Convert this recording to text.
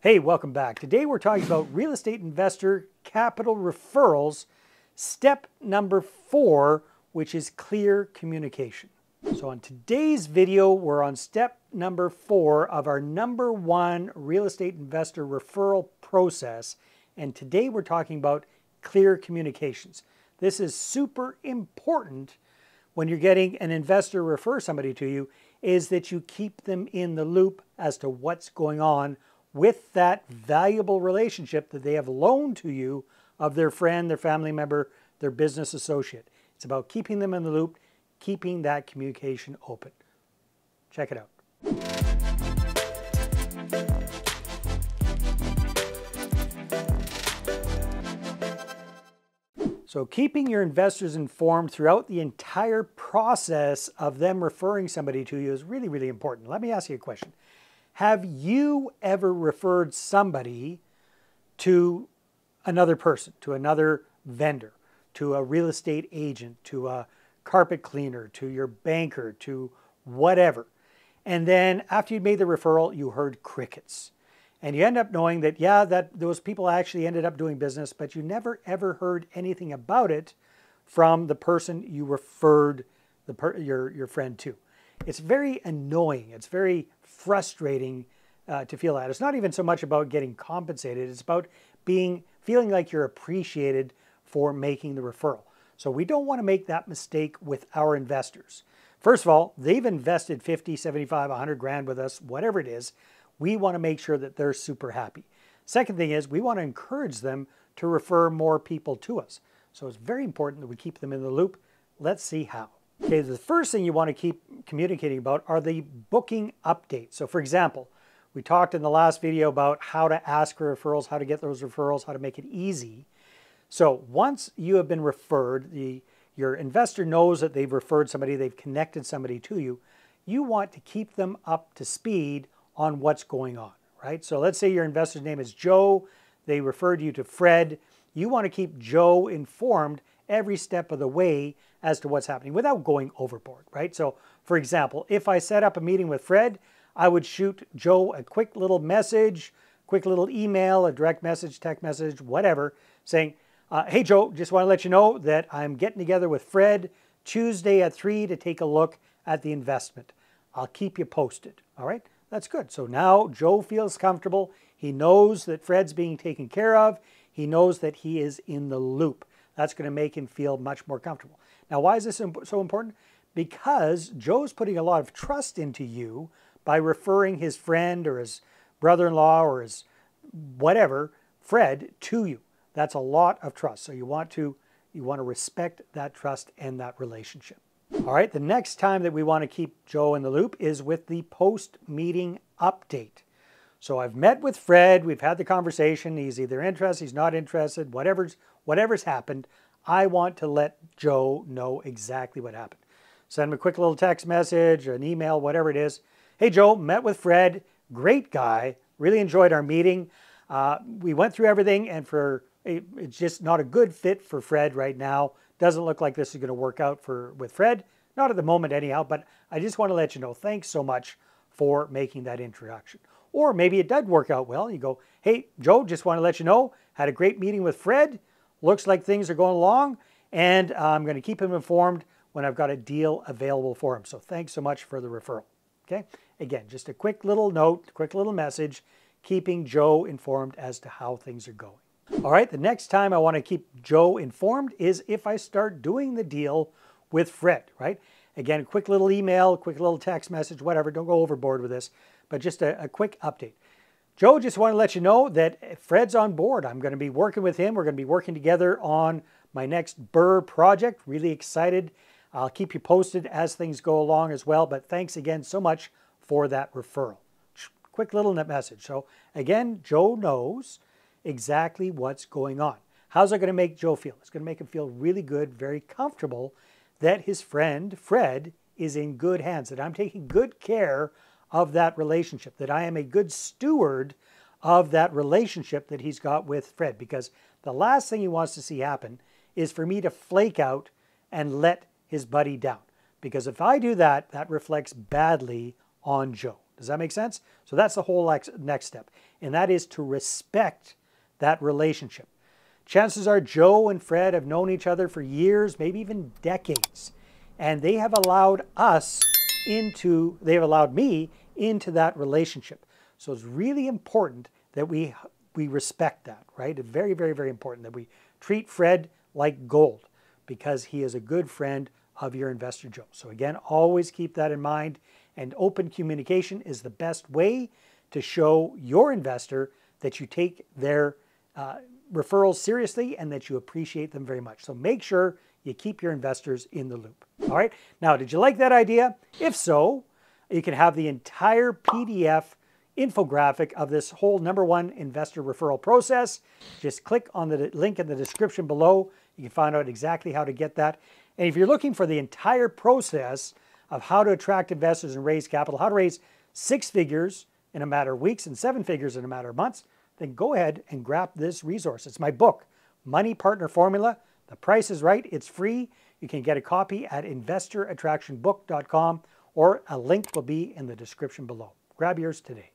Hey, welcome back. Today we're talking about real estate investor capital referrals, step number four, which is clear communication. So on today's video, we're on step number four of our number one real estate investor referral process. And today we're talking about clear communications. This is super important when you're getting an investor refer somebody to you is that you keep them in the loop as to what's going on with that valuable relationship that they have loaned to you of their friend, their family member, their business associate. It's about keeping them in the loop, keeping that communication open. Check it out. So keeping your investors informed throughout the entire process of them referring somebody to you is really, really important. Let me ask you a question. Have you ever referred somebody to another person, to another vendor, to a real estate agent, to a carpet cleaner, to your banker, to whatever? And then after you made the referral, you heard crickets. And you end up knowing that, yeah, that those people actually ended up doing business, but you never ever heard anything about it from the person you referred the per, your, your friend to. It's very annoying. It's very frustrating uh, to feel that. It's not even so much about getting compensated. It's about being feeling like you're appreciated for making the referral. So we don't want to make that mistake with our investors. First of all, they've invested 50, 75, 100 grand with us, whatever it is. We want to make sure that they're super happy. Second thing is we want to encourage them to refer more people to us. So it's very important that we keep them in the loop. Let's see how. Okay, the first thing you want to keep communicating about are the booking updates. So for example, we talked in the last video about how to ask for referrals, how to get those referrals, how to make it easy. So once you have been referred, the, your investor knows that they've referred somebody, they've connected somebody to you, you want to keep them up to speed on what's going on, right? So let's say your investor's name is Joe, they referred you to Fred. You want to keep Joe informed every step of the way as to what's happening without going overboard, right? So, for example, if I set up a meeting with Fred, I would shoot Joe a quick little message, quick little email, a direct message, text message, whatever, saying, uh, hey, Joe, just want to let you know that I'm getting together with Fred Tuesday at 3 to take a look at the investment. I'll keep you posted. All right, that's good. So now Joe feels comfortable. He knows that Fred's being taken care of. He knows that he is in the loop. That's going to make him feel much more comfortable. Now, why is this so important? Because Joe's putting a lot of trust into you by referring his friend or his brother-in-law or his whatever, Fred, to you. That's a lot of trust. So you want to you want to respect that trust and that relationship. All right, the next time that we want to keep Joe in the loop is with the post-meeting update. So I've met with Fred, we've had the conversation, he's either interested, he's not interested, whatever's whatever's happened. I want to let Joe know exactly what happened. Send him a quick little text message, an email, whatever it is. Hey, Joe, met with Fred. Great guy. Really enjoyed our meeting. Uh, we went through everything, and for it's just not a good fit for Fred right now. Doesn't look like this is going to work out for with Fred. Not at the moment, anyhow. But I just want to let you know. Thanks so much for making that introduction. Or maybe it did work out well. You go, hey, Joe, just want to let you know. Had a great meeting with Fred. Looks like things are going along, and uh, I'm going to keep him informed when I've got a deal available for him. So thanks so much for the referral. Okay. Again, just a quick little note, quick little message, keeping Joe informed as to how things are going. All right, the next time I want to keep Joe informed is if I start doing the deal with Fred, right? Again, quick little email, quick little text message, whatever. Don't go overboard with this, but just a, a quick update. Joe, just want to let you know that Fred's on board. I'm going to be working with him. We're going to be working together on my next BRRRR project. Really excited. I'll keep you posted as things go along as well. But thanks again so much for that referral. Quick little message. So again, Joe knows exactly what's going on. How's that going to make Joe feel? It's going to make him feel really good, very comfortable that his friend Fred is in good hands, that I'm taking good care of that relationship, that I am a good steward of that relationship that he's got with Fred. Because the last thing he wants to see happen is for me to flake out and let his buddy down. Because if I do that, that reflects badly on Joe. Does that make sense? So that's the whole next step. and that is to respect that relationship. Chances are Joe and Fred have known each other for years, maybe even decades, and they have allowed us into, they have allowed me into that relationship. So it's really important that we we respect that, right? It's very, very, very important that we treat Fred like gold because he is a good friend of your investor Joe. So again, always keep that in mind. And open communication is the best way to show your investor that you take their uh, referrals seriously and that you appreciate them very much. So make sure you keep your investors in the loop. All right. Now, did you like that idea? If so, you can have the entire PDF infographic of this whole number one investor referral process. Just click on the link in the description below. You can find out exactly how to get that. And if you're looking for the entire process of how to attract investors and raise capital, how to raise six figures in a matter of weeks and seven figures in a matter of months, then go ahead and grab this resource. It's my book, Money Partner Formula. The price is right, it's free. You can get a copy at investorattractionbook.com or a link will be in the description below. Grab yours today.